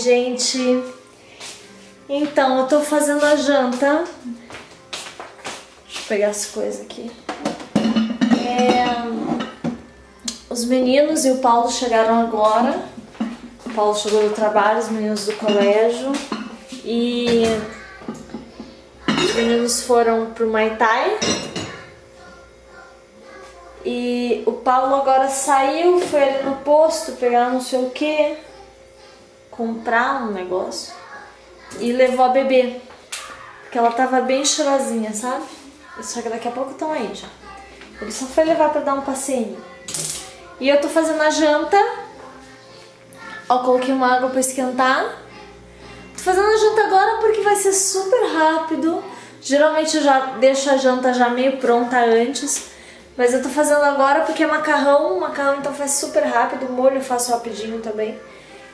gente. Então, eu tô fazendo a janta. Deixa eu pegar as coisas aqui. É, os meninos e o Paulo chegaram agora. O Paulo chegou do trabalho, os meninos do colégio. E os meninos foram pro Maitai. E o Paulo agora saiu, foi ali no posto pegar não sei o que, comprar um negócio e levou a bebê. Porque ela tava bem chorosinha, sabe? Só que daqui a pouco estão aí já. Ele só foi levar pra dar um passeio. E eu tô fazendo a janta. Ó, coloquei uma água pra esquentar. Tô fazendo a janta agora porque vai ser super rápido. Geralmente eu já deixo a janta já meio pronta antes. Mas eu tô fazendo agora porque é macarrão, macarrão então faz super rápido, molho eu faço rapidinho também.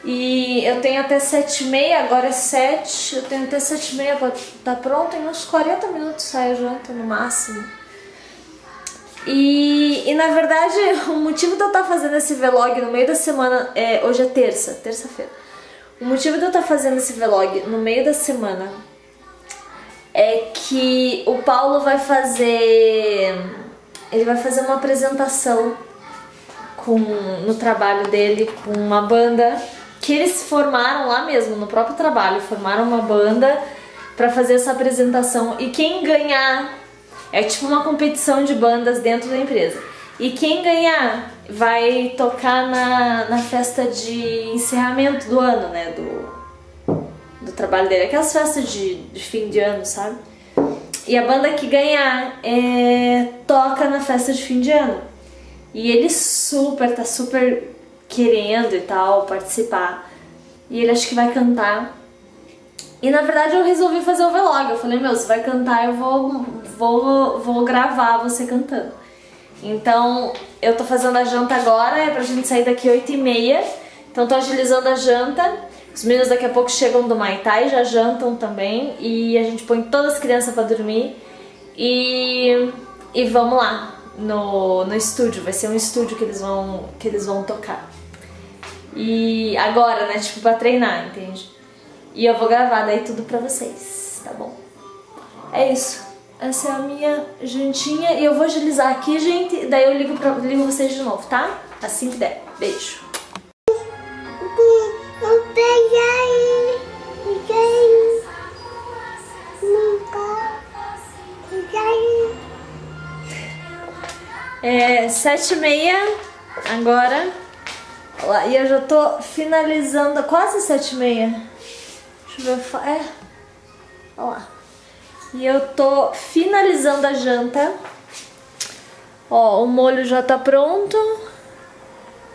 E eu tenho até 7 e meia, agora é 7, eu tenho até 7 e meia pra tá pronto, em uns 40 minutos sai a janta no máximo. E, e na verdade o motivo de eu estar tá fazendo esse vlog no meio da semana, é, hoje é terça, terça-feira. O motivo de eu estar tá fazendo esse vlog no meio da semana é que o Paulo vai fazer ele vai fazer uma apresentação com, no trabalho dele com uma banda que eles formaram lá mesmo, no próprio trabalho, formaram uma banda para fazer essa apresentação e quem ganhar é tipo uma competição de bandas dentro da empresa. E quem ganhar vai tocar na, na festa de encerramento do ano, né? Do, do trabalho dele. Aquelas festas de, de fim de ano, sabe? E a banda que ganhar é, toca na festa de fim de ano. E ele super, tá super querendo e tal participar. E ele acho que vai cantar. E na verdade eu resolvi fazer o vlog. Eu falei, meu, você vai cantar, eu vou, vou, vou gravar você cantando. Então eu tô fazendo a janta agora, é pra gente sair daqui 8 e meia. Então tô agilizando a janta. Os meninos daqui a pouco chegam do Maitai, já jantam também e a gente põe todas as crianças para dormir e, e vamos lá no, no estúdio, vai ser um estúdio que eles vão, que eles vão tocar. E agora, né, tipo, pra treinar, entende? E eu vou gravar daí tudo pra vocês, tá bom? É isso. Essa é a minha jantinha e eu vou agilizar aqui, gente, daí eu ligo, pra, ligo vocês de novo, tá? Assim que der. Beijo. É sete e meia agora. Lá, e eu já tô finalizando, quase sete e meia. Deixa eu ver, é. Olha lá. E eu tô finalizando a janta. Ó, o molho já tá pronto.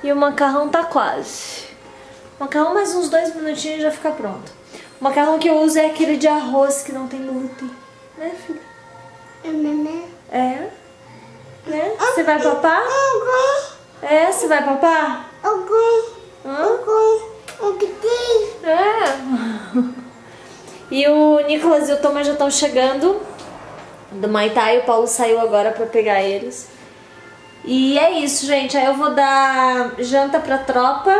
E o macarrão tá quase. O macarrão mais uns dois minutinhos já fica pronto. O macarrão que eu uso é aquele de arroz que não tem glúten. Né, filha? É. Né? Você vai papar? É, você vai papar? É. E o Nicolas e o Thomas já estão chegando do Maitai. O Paulo saiu agora pra pegar eles. E é isso, gente. Aí eu vou dar janta pra tropa.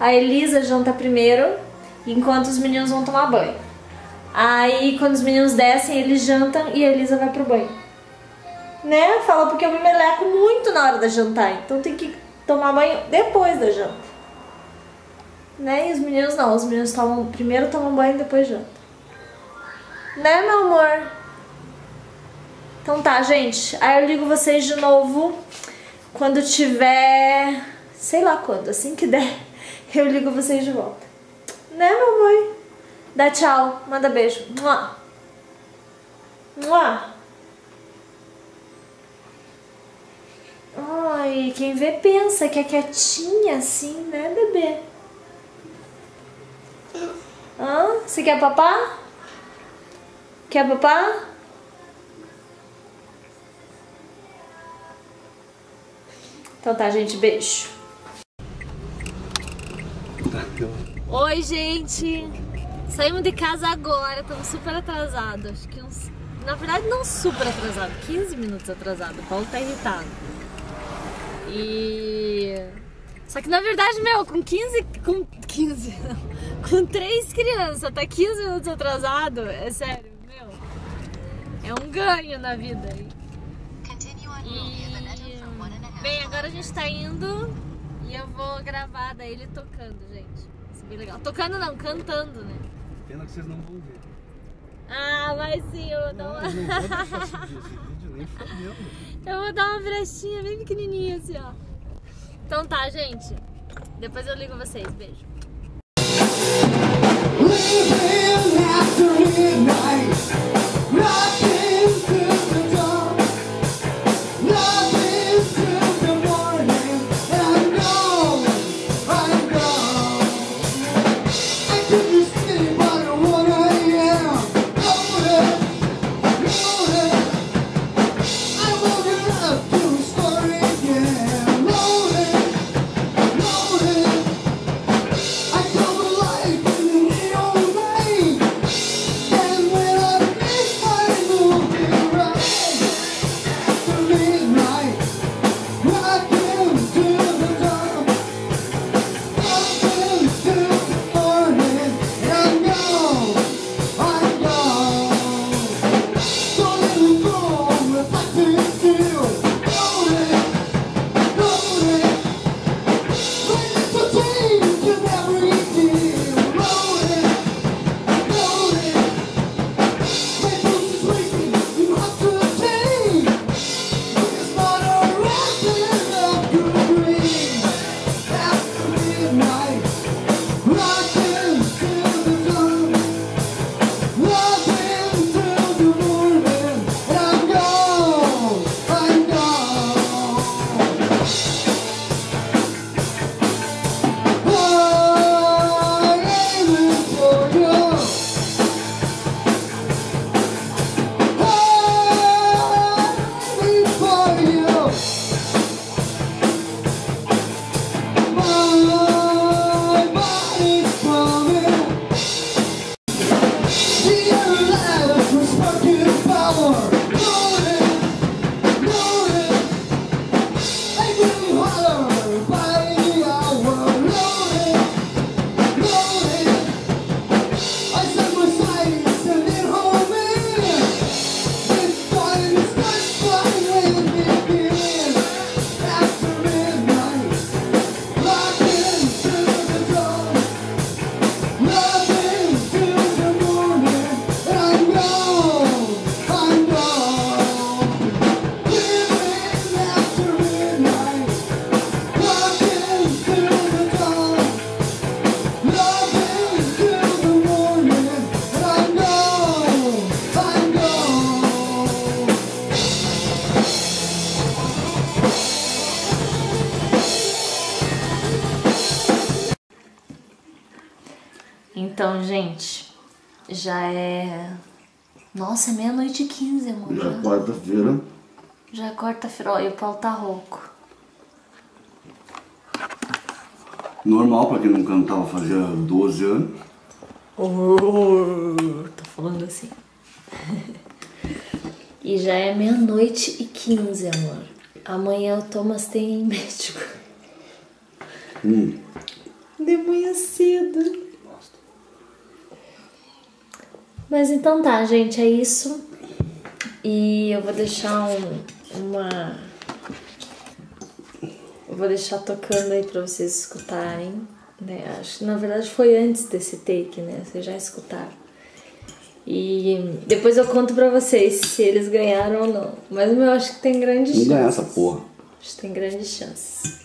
A Elisa janta primeiro, enquanto os meninos vão tomar banho. Aí quando os meninos descem, eles jantam e a Elisa vai pro banho né? Fala porque eu me meleco muito na hora da jantar, então tem que tomar banho depois da janta. Né? E os meninos não, os meninos tomam, primeiro tomam banho depois janta. Né, meu amor? Então tá, gente. Aí eu ligo vocês de novo quando tiver, sei lá quando, assim que der, eu ligo vocês de volta. Né, amor? Dá tchau, manda beijo. Mua. Mua. Ai, quem vê pensa que é quietinha assim, né, bebê? Hã? Você quer papá? Quer papá? Então tá, gente, beijo. Oi, gente! Saímos de casa agora, estamos super atrasados. Acho que uns. Na verdade, não super atrasado, 15 minutos atrasado. O Paulo tá irritado. E Só que na verdade, meu, com 15. Com 15, não. Com 3 crianças, tá 15 minutos atrasado, é sério, meu. É um ganho na vida. E. Bem, agora a gente tá indo e eu vou gravar daí ele tocando, gente. Isso é bem legal. Tocando não, cantando, né? Pena que vocês não vão ver. Ah, vai sim, eu vou dar Não, uma. não vou deixar esse vídeo, esse vídeo nem fodendo. Eu vou dar uma brechinha bem pequenininha assim, ó. Então tá, gente. Depois eu ligo vocês. Beijo. Já é. Nossa, é meia-noite e quinze, amor. Já Já, é quarta-feira. já é quarta-feira. Ó, e o Paulo tá rouco. Normal pra quem não cantava fazia 12 anos. Oh, tô falando assim. e já é meia-noite e quinze, amor. Amanhã o Thomas tem médico. Hum. De manhã cedo. Mas então tá, gente, é isso. E eu vou deixar um, uma. Eu vou deixar tocando aí pra vocês escutarem. Né? Acho na verdade foi antes desse take, né? Vocês já escutaram. E depois eu conto pra vocês se eles ganharam ou não. Mas eu acho que tem grandes Não chances. ganhar essa porra. Acho que tem grandes chances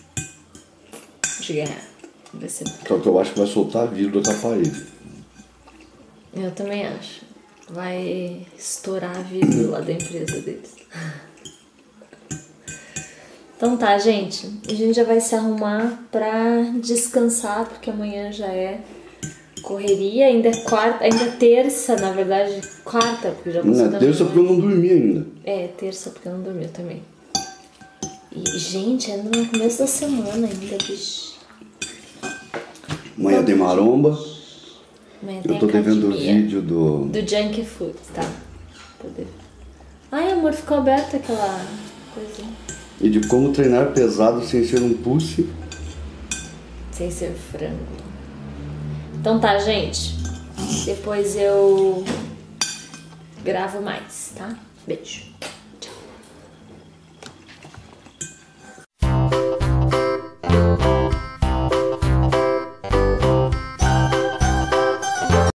de ganhar. Vai ser que eu acho que vai soltar vidro da parede. Eu também acho. Vai estourar a vida lá da empresa deles. Então tá, gente. A gente já vai se arrumar pra descansar, porque amanhã já é correria. Ainda é quarta, ainda é terça, na verdade, quarta, porque já Não passou é da terça manhã. porque eu não dormi ainda. É, terça porque eu não dormi também. E, gente, é no começo da semana ainda, bicho. Amanhã tem maromba. Amanhã Eu tô devendo o vídeo do. Do Junk Food, tá? Poder. Ai, amor, ficou aberta aquela coisinha. E de como treinar pesado sem ser um pussy. sem ser frango. Então tá, gente. Depois eu gravo mais, tá? Beijo.